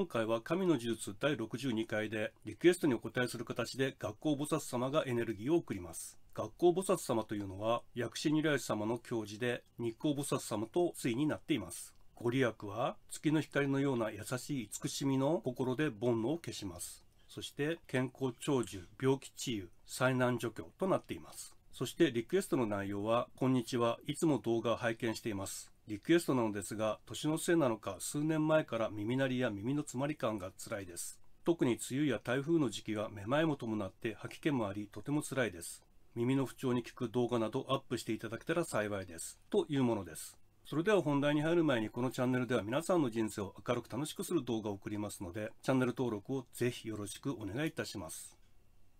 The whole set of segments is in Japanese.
今回は神の呪術第62回でリクエストにお答えする形で学校菩薩様がエネルギーを送ります。学校菩薩様というのは薬師如来様の教示で日光菩薩様と対になっています。ご利益は月の光のような優しい慈しみの心で煩悩を消します。そして健康長寿、病気治癒、災難除去となっています。そしてリクエストの内容は、こんにちは、いつも動画を拝見しています。リクエストなのですが、年のせいなのか数年前から耳鳴りや耳の詰まり感が辛いです。特に梅雨や台風の時期がめまいも伴って吐き気もあり、とても辛いです。耳の不調に効く動画などアップしていただけたら幸いです。というものです。それでは本題に入る前にこのチャンネルでは皆さんの人生を明るく楽しくする動画を送りますので、チャンネル登録をぜひよろしくお願いいたします。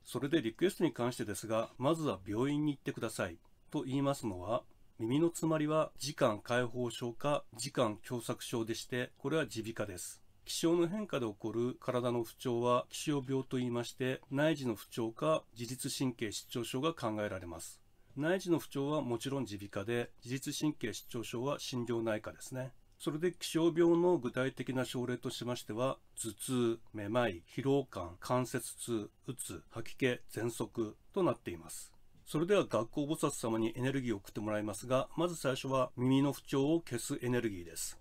それでリクエストに関してですが、まずは病院に行ってください。と言いますのは、耳の詰まりは時間解放症か時間狭窄症でして、これは耳鼻科です。気象の変化で起こる体の不調は気象病と言いまして、内耳の不調か自律神経失調症が考えられます。内耳の不調はもちろん耳鼻科で、自律神経失調症は心療内科ですね。それで気象病の具体的な症例としましては、頭痛、めまい、疲労感、関節痛、うつ、吐き気、喘息となっています。それでは学校菩薩様にエネルギーを送ってもらいますが、まず最初は耳の不調を消すエネルギーです。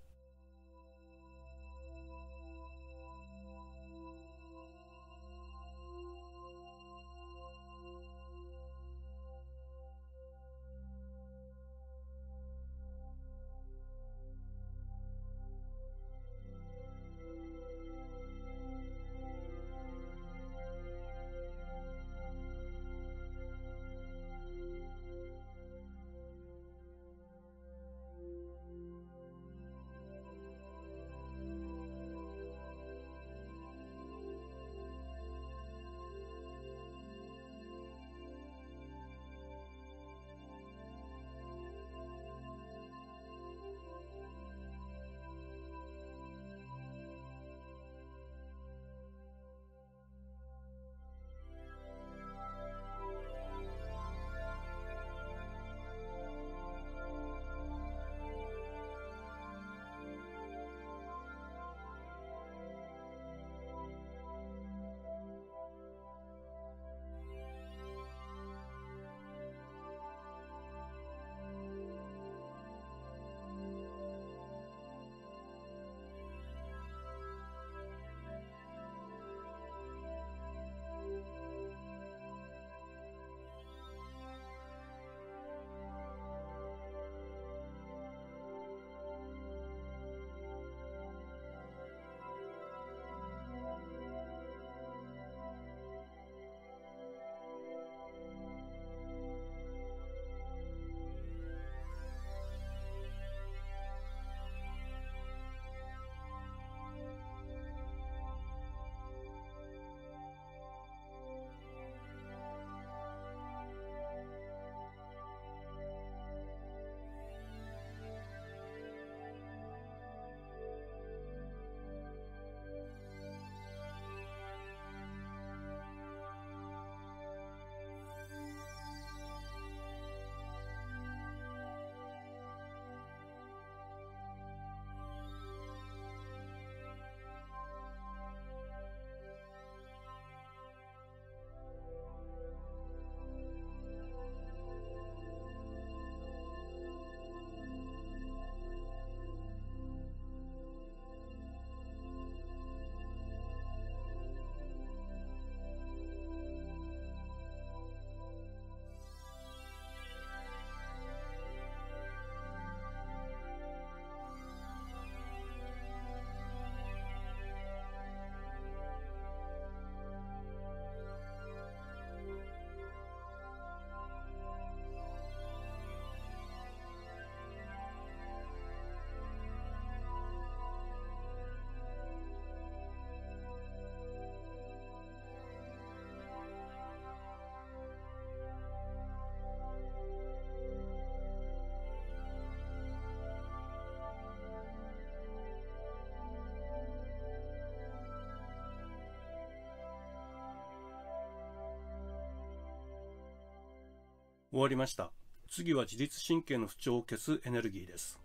終わりました。次は自律神経の不調を消すエネルギーです。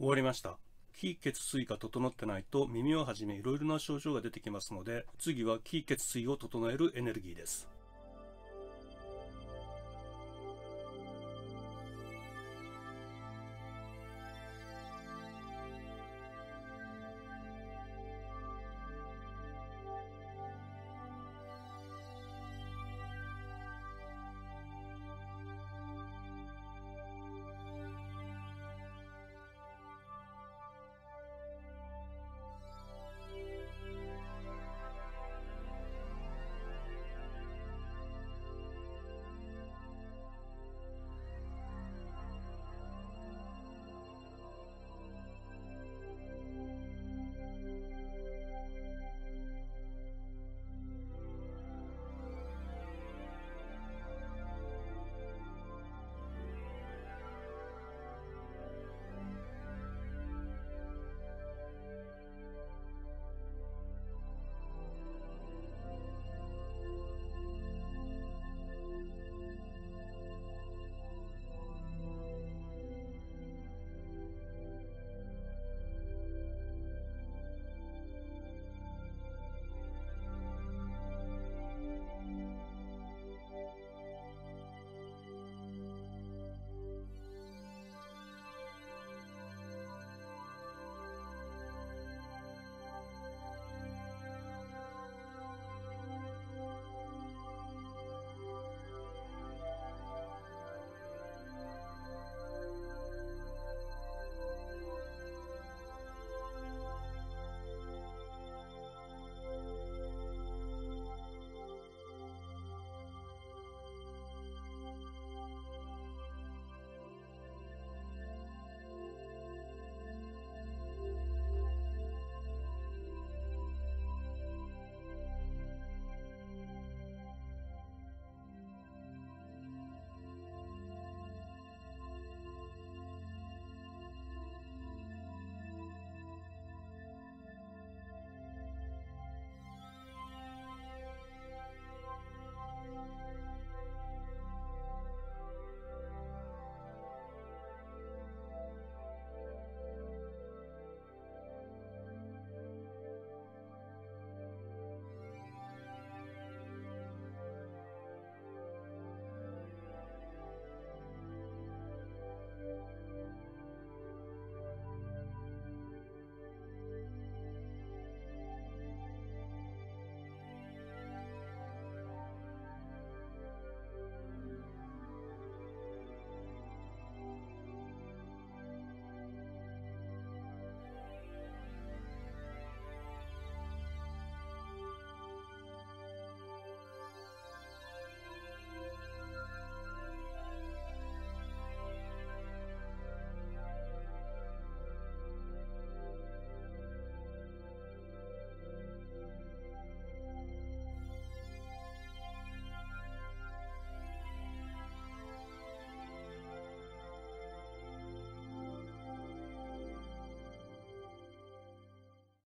終わりました。気血水が整ってないと耳をはじめいろいろな症状が出てきますので、次は気血水を整えるエネルギーです。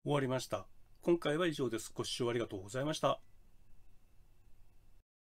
終わりました。今回は以上です。ご視聴ありがとうございました。